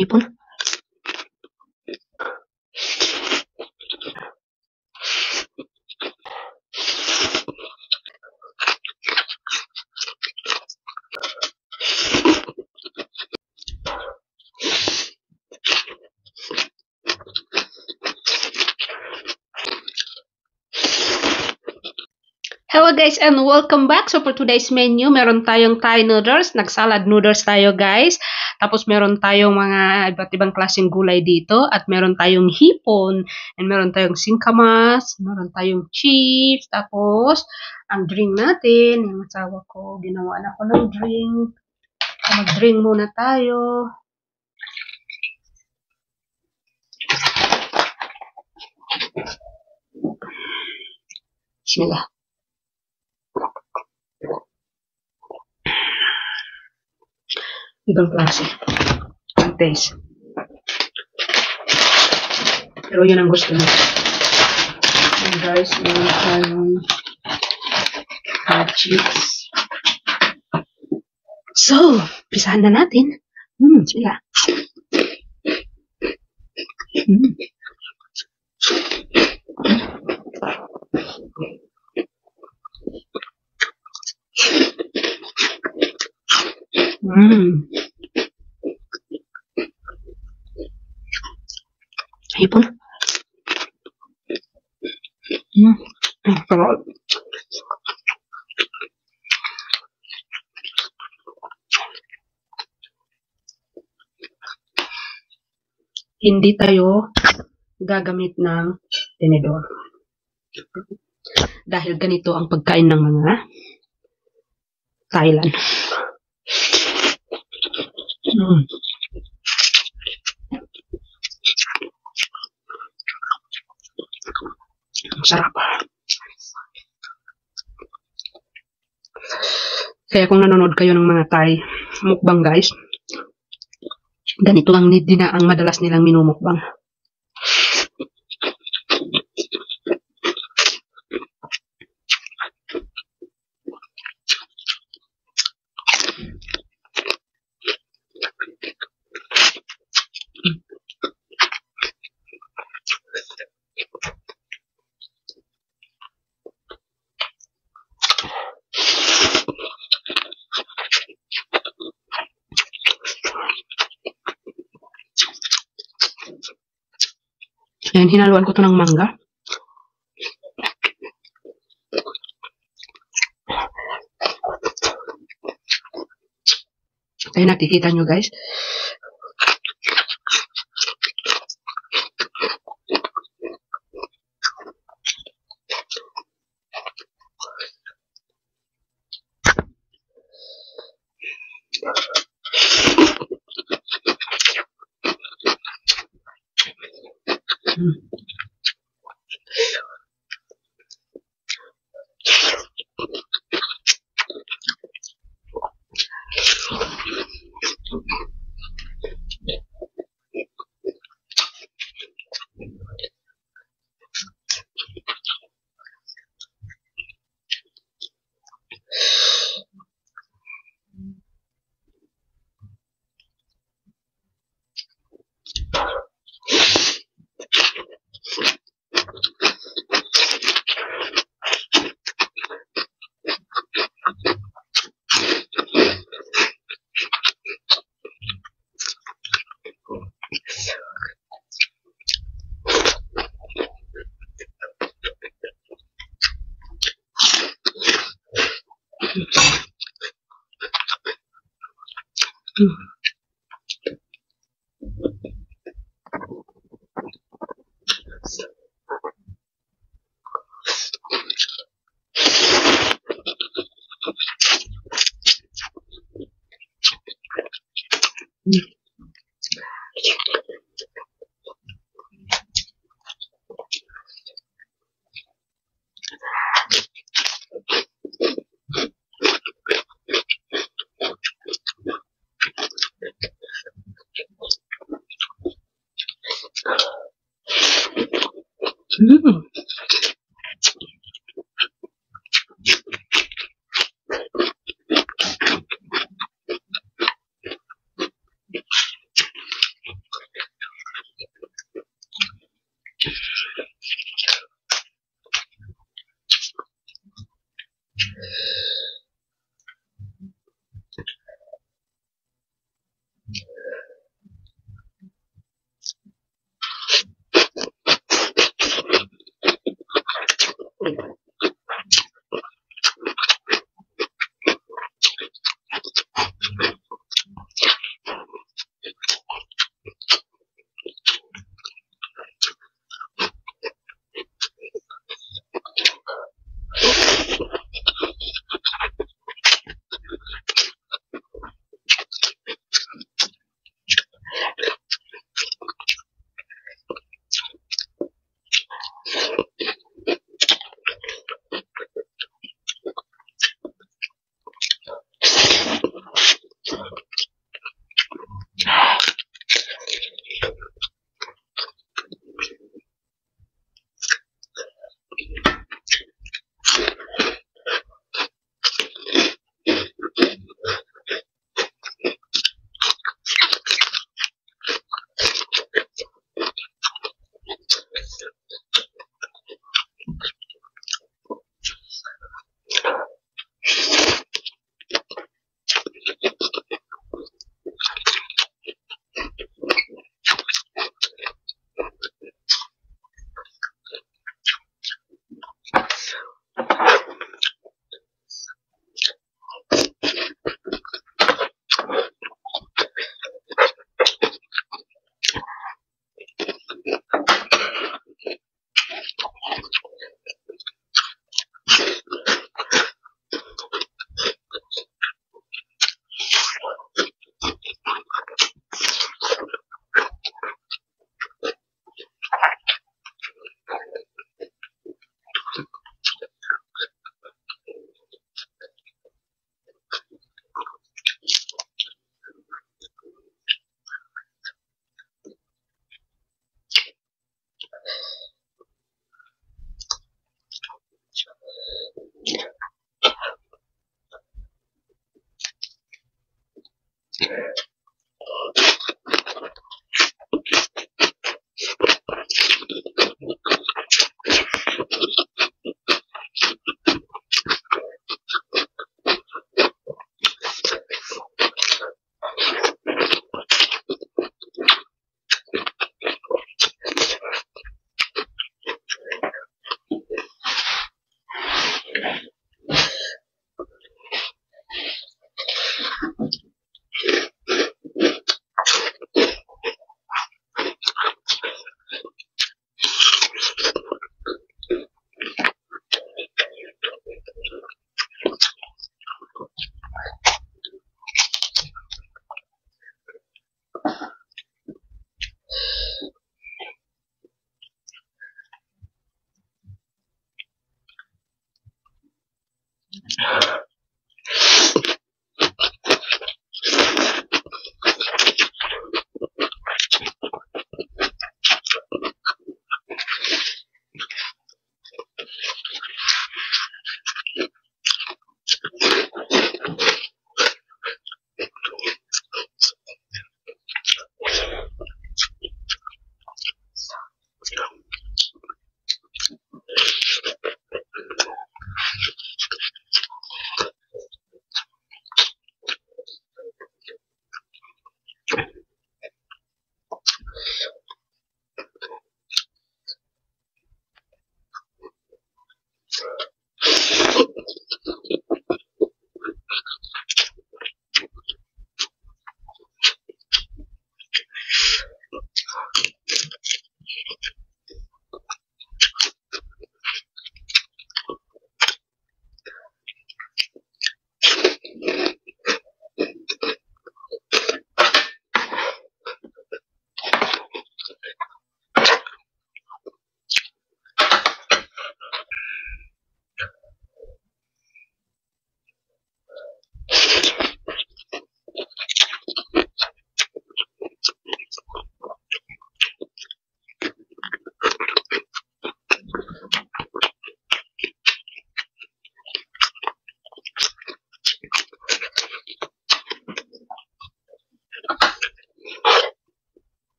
Hipon. Hello guys and welcome back. So for today's menu, meron tayong Thai noodles, nag-salad noodles tayo guys. Tapos meron tayong mga iba't ibang klaseng gulay dito at meron tayong hipon and meron tayong singkamas, meron tayong cheese, tapos ang drink natin, yung asawa ko, ginawa na ko ng drink. So, mag-drink muna tayo. Bismillah. Ibang klase ang taste. Pero yun ang gusto mo. And guys, meron tayong hot cheese. So, pisahan na natin. Hmm, sila. Hmm. Hmm. Hipon. Hmm. Ang sarap. Hindi tayo gagamit ng tenedor. Dahil ganito ang pagkain ng mga Thailand. Mm. Ang sarap. Kaya kung nanonood kayo ng mga Thai mukbang guys, ganito lang din na ang madalas nilang minumukbang. Ayan, hinaluan ko to ng mangga. Ayan, nakikita nyo guys. Mm-hmm. Mm.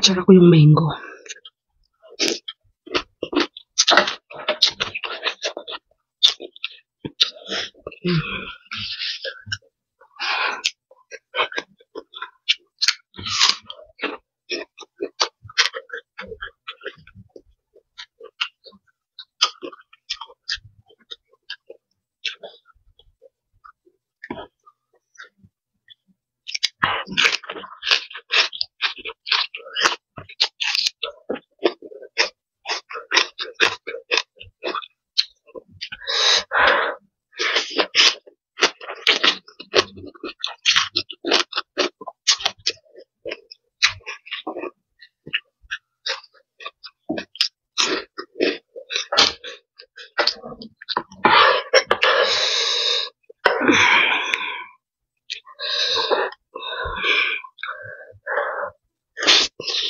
c'era qui un mango mm. you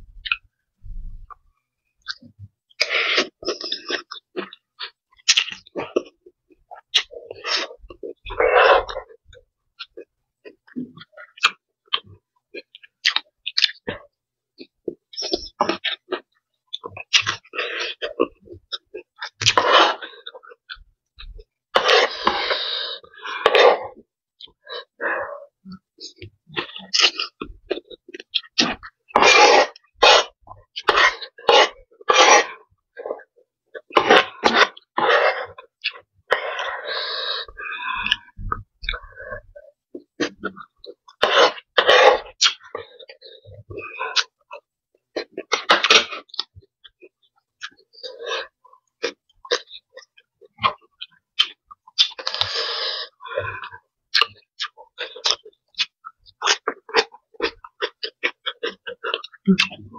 Mm-hmm.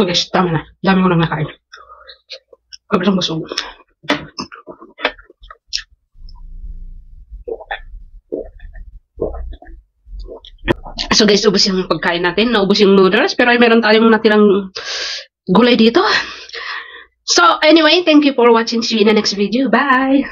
Oh, guys, tama na. Dami ko nang nakain. Sobrang busog. So guys, ubos yung pagkain natin. Naubos yung noodles. Pero ay meron tayong natirang gulay dito. So anyway, thank you for watching. See you in the next video. Bye!